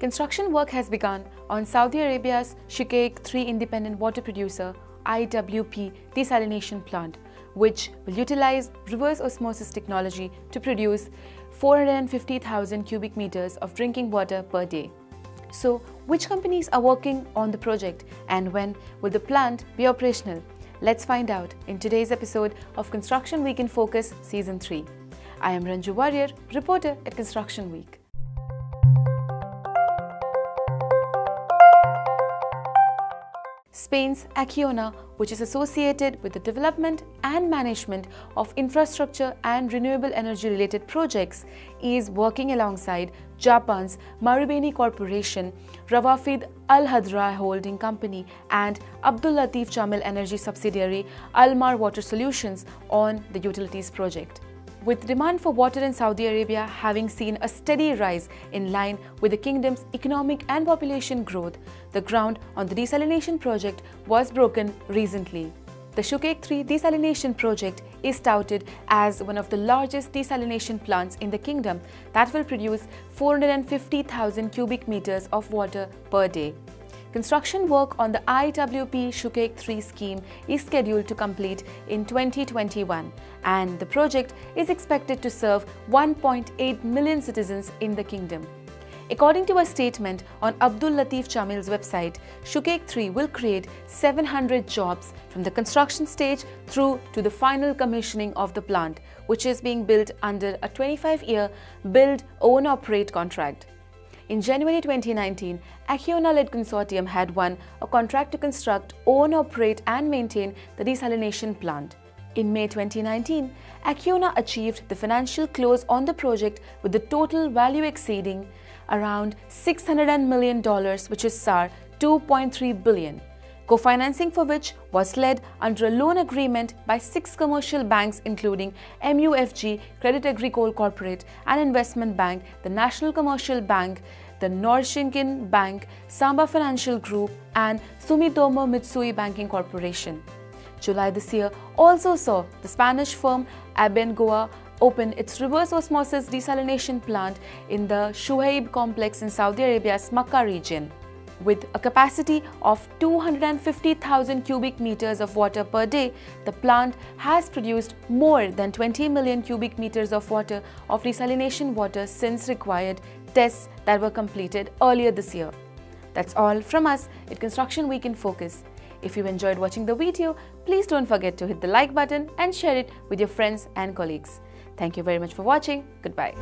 Construction work has begun on Saudi Arabia's Shuqaiq 3 independent water producer IWP desalination plant, which will utilize reverse osmosis technology to produce 450,000 cubic meters of drinking water per day. So, which companies are working on the project and when will the plant be operational? Let's find out in today's episode of Construction Week in Focus Season 3. I am Ranju Warrier, reporter at Construction Week. Spain's Acciona, which is associated with the development and management of infrastructure and renewable energy related projects, is working alongside Japan's Marubeni Corporation, Rawafed Al Hadra Holding Company, and Abdul Latif Jameel Energy subsidiary Almar Water Solutions on the utilities project. With demand for water in Saudi Arabia having seen a steady rise in line with the kingdom's economic and population growth, the ground on the desalination project was broken recently. The Shuqaiq 3 desalination project is touted as one of the largest desalination plants in the kingdom that will produce 450,000 cubic meters of water per day. Construction work on the IWP Shuqaiq 3 scheme is scheduled to complete in 2021 and the project is expected to serve 1.8 million citizens in the kingdom. According to a statement on Abdul Latif Jameel's website, Shuqaiq 3 will create 700 jobs from the construction stage through to the final commissioning of the plant, which is being built under a 25-year build, own, operate contract. In January 2019, Acciona-led consortium had won a contract to construct, own, operate and maintain the desalination plant. In May 2019, Acciona achieved the financial close on the project with the total value exceeding around $600 million which is SAR 2.3 billion co-financing for which was led under a loan agreement by six commercial banks including MUFG, Credit Agricole Corporate and Investment Bank, the National Commercial Bank, the Norinchukin Bank, Samba Financial Group and Sumitomo Mitsui Banking Corporation. July this year also saw the Spanish firm Abengoa open its reverse osmosis desalination plant in the Shuaib complex in Saudi Arabia's Makkah region. With a capacity of 250,000 cubic meters of water per day, the plant has produced more than 20 million cubic meters of water of desalination water since required tests that were completed earlier this year. That's all from us at Construction Week in Focus. If you enjoyed watching the video, please don't forget to hit the like button and share it with your friends and colleagues. Thank you very much for watching. Goodbye.